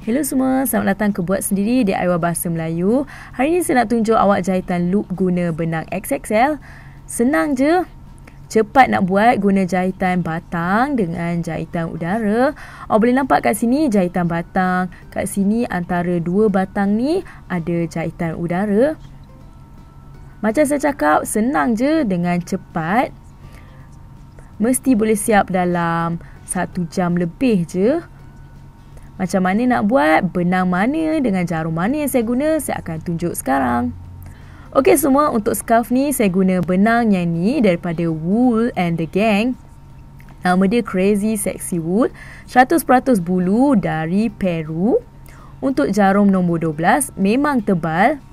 Hello semua, selamat datang ke Buat Sendiri di Aiwa Bahasa Melayu. Hari ini saya nak tunjuk awak jahitan loop guna benang XXL. Senang je. Cepat nak buat guna jahitan batang dengan jahitan udara. Awak boleh nampak kat sini jahitan batang. Kat sini antara dua batang ni ada jahitan udara. Macam saya cakap, senang je dengan cepat. Mesti boleh siap dalam satu jam lebih je. Macam mana nak buat, benang mana dengan jarum mana yang saya guna, saya akan tunjuk sekarang. Okey semua, untuk scarf ni saya guna benang yang ni daripada Wool and the Gang. Nama dia Crazy Sexy Wool. 100% bulu dari Peru. Untuk jarum nombor 12, memang tebal.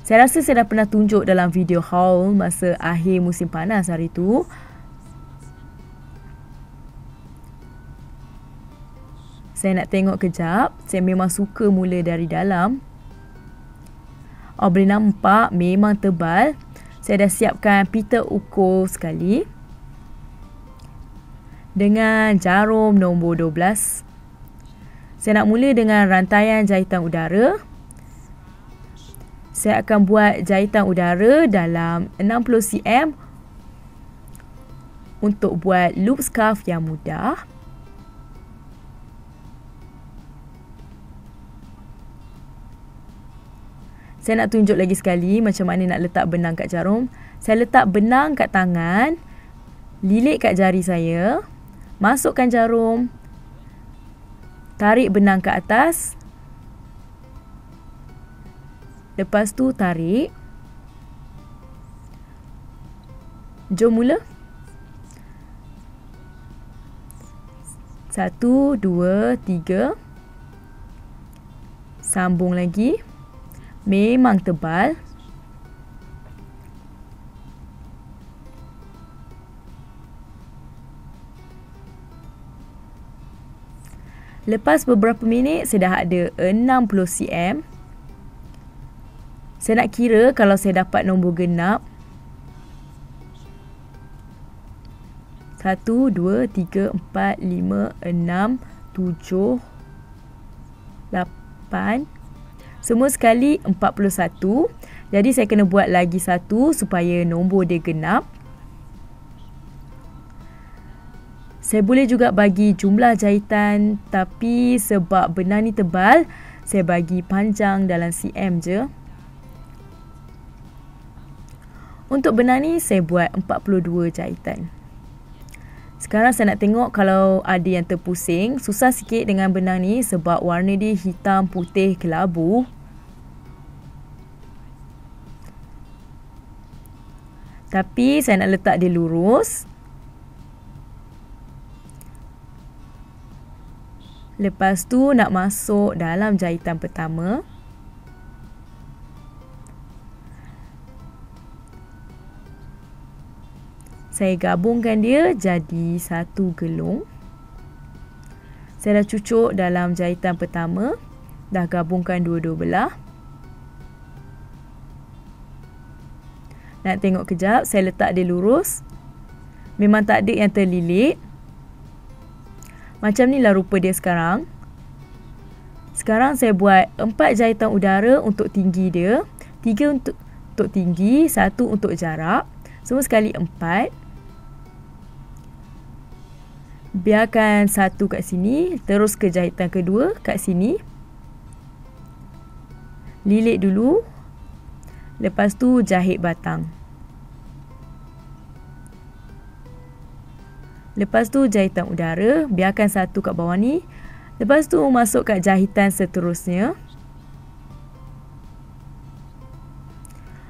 Saya rasa saya dah pernah tunjuk dalam video haul masa akhir musim panas hari tu. Saya nak tengok kejap. Saya memang suka mula dari dalam. Oh, boleh nampak memang tebal. Saya dah siapkan pita ukur sekali. Dengan jarum nombor 12. Saya nak mula dengan rantaian jahitan udara. Saya akan buat jahitan udara dalam 60 cm untuk buat loop scarf yang mudah. Saya nak tunjuk lagi sekali macam mana nak letak benang kat jarum. Saya letak benang kat tangan. Lilit kat jari saya. Masukkan jarum. Tarik benang ke atas. Lepas tu tarik. Jom mula. Satu, dua, tiga. Sambung lagi. Memang tebal. Lepas beberapa minit, saya dah ada 60 cm. Saya nak kira kalau saya dapat nombor genap. 1, 2, 3, 4, 5, 6, 7, 8, semua sekali 41. Jadi saya kena buat lagi satu supaya nombor dia genap. Saya boleh juga bagi jumlah jahitan tapi sebab benang ni tebal, saya bagi panjang dalam cm je. Untuk benang ni saya buat 42 jahitan. Sekarang saya nak tengok kalau ada yang terpusing. Susah sikit dengan benang ni sebab warna dia hitam, putih, kelabu. Tapi saya nak letak dia lurus. Lepas tu nak masuk dalam jahitan pertama. Saya gabungkan dia jadi satu gelung. Saya dah cucuk dalam jahitan pertama. Dah gabungkan dua-dua belah. Nak tengok kejap, saya letak dia lurus. Memang tak ada yang terlilit. Macam ni lah rupa dia sekarang. Sekarang saya buat empat jahitan udara untuk tinggi dia. Tiga untuk, untuk tinggi, satu untuk jarak. Semua sekali empat. Biarkan satu kat sini. Terus ke jahitan kedua kat sini. Lilit dulu. Lepas tu jahit batang. Lepas tu jahitan udara, biarkan satu kat bawah ni. Lepas tu masuk kat jahitan seterusnya.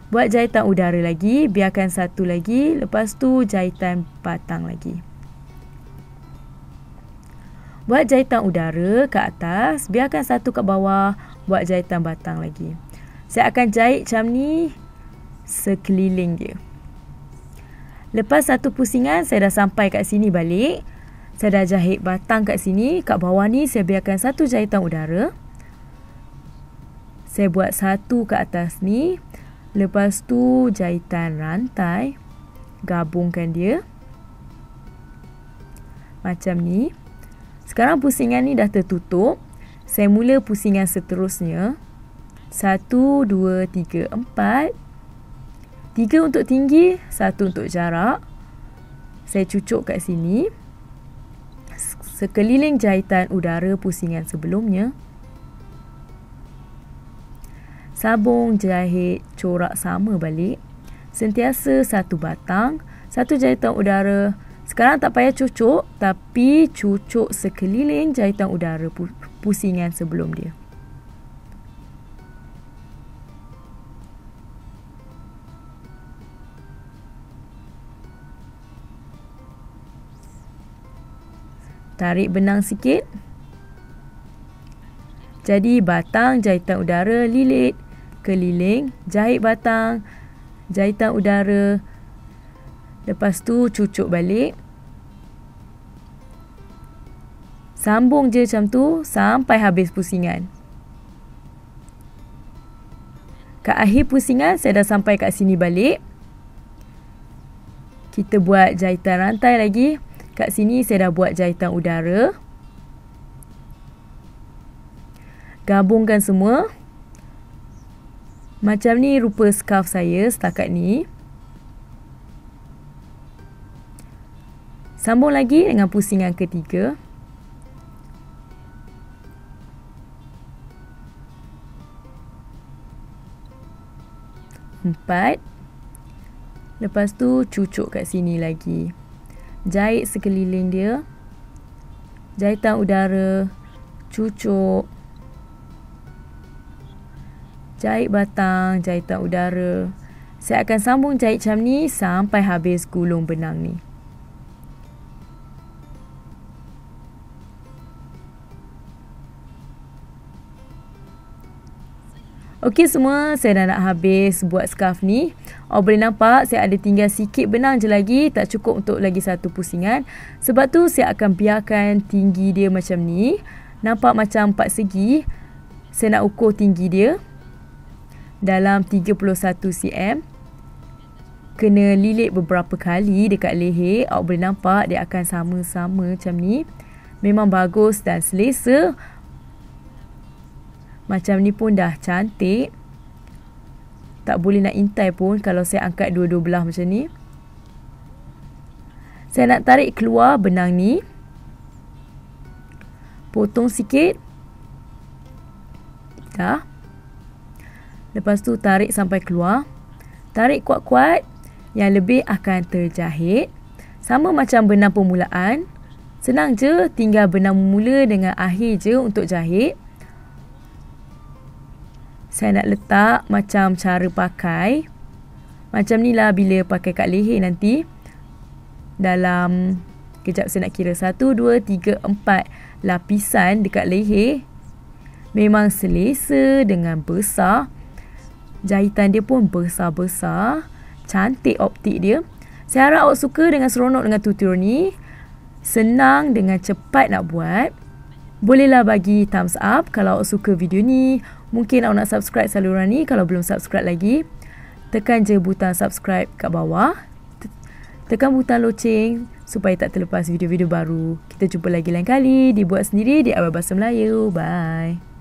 Buat jahitan udara lagi, biarkan satu lagi. Lepas tu jahitan batang lagi. Buat jahitan udara ke atas, biarkan satu kat bawah. Buat jahitan batang lagi. Saya akan jahit macam ni sekeliling dia. Lepas satu pusingan, saya dah sampai kat sini balik. Saya dah jahit batang kat sini. Kat bawah ni, saya biarkan satu jahitan udara. Saya buat satu kat atas ni. Lepas tu, jahitan rantai. Gabungkan dia. Macam ni. Sekarang pusingan ni dah tertutup. Saya mula pusingan seterusnya. Satu, dua, tiga, empat. Tiga untuk tinggi, satu untuk jarak. Saya cucuk kat sini. Sekeliling jahitan udara pusingan sebelumnya. Sabung jahit corak sama balik. Sentiasa satu batang, satu jahitan udara sekarang tak payah cucuk tapi cucuk sekeliling jahitan udara pusingan sebelum dia. Tarik benang sikit. Jadi batang jahitan udara lilit keliling jahit batang jahitan udara Lepas tu cucuk balik. Sambung je macam tu sampai habis pusingan. Kat akhir pusingan saya dah sampai kat sini balik. Kita buat jahitan rantai lagi. Kat sini saya dah buat jahitan udara. Gabungkan semua. Macam ni rupa scarf saya setakat ni. Sambung lagi dengan pusingan ketiga. Empat. Lepas tu cucuk kat sini lagi. Jahit sekeliling dia. Jahitan udara. Cucuk. Jahit batang, jahitan udara. Saya akan sambung jahit macam ni sampai habis gulung benang ni. Okey semua, saya dah nak habis buat scarf ni. Oh boleh nampak saya ada tinggal sikit benang je lagi, tak cukup untuk lagi satu pusingan. Sebab tu saya akan biarkan tinggi dia macam ni. Nampak macam empat segi. Saya nak ukur tinggi dia dalam 31 cm. Kena lilit beberapa kali dekat leher. Awak boleh nampak dia akan sama-sama macam ni. Memang bagus dan selesa. Macam ni pun dah cantik. Tak boleh nak intai pun kalau saya angkat dua-dua belah macam ni. Saya nak tarik keluar benang ni. Potong sikit. Dah. Lepas tu tarik sampai keluar. Tarik kuat-kuat. Yang lebih akan terjahit. Sama macam benang permulaan. Senang je tinggal benang mula dengan akhir je untuk jahit saya nak letak macam cara pakai. Macam ni lah bila pakai kat leher nanti. Dalam, kejap saya nak kira. Satu, dua, tiga, empat lapisan dekat leher. Memang selesa dengan besar. Jahitan dia pun besar-besar. Cantik optik dia. Saya harap awak suka dengan seronok dengan tutorial ni. Senang dengan cepat nak buat. Bolehlah bagi thumbs up kalau awak suka video ni. Mungkin awak nak subscribe saluran ni kalau belum subscribe lagi. Tekan je butang subscribe kat bawah. Tekan butang loceng supaya tak terlepas video-video baru. Kita jumpa lagi lain kali. Dibuat sendiri di Awal Bahasa Melayu. Bye.